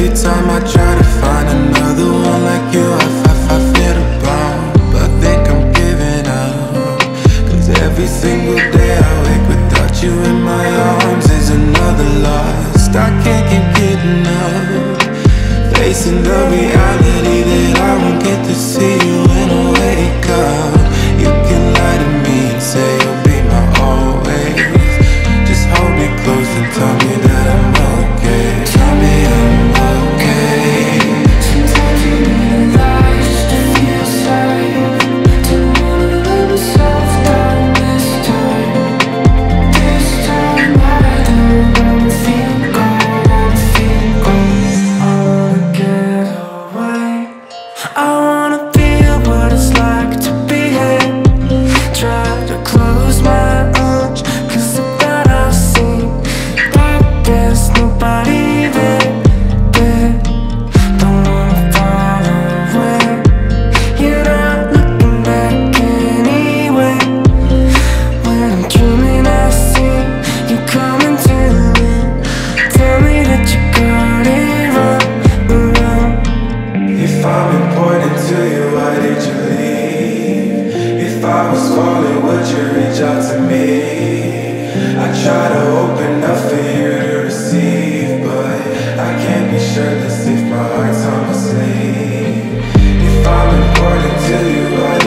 Every time I try to find another one like you I, I, I fear the bomb. I think I'm giving up. Cause every single day I wake without you in my arms Is another lost. I can't keep getting up. Facing the reality that I was falling, would you reach out to me? I try to open up for you to receive, but I can't be sure shirtless if my heart's on the sleeve. If I'm important to you, I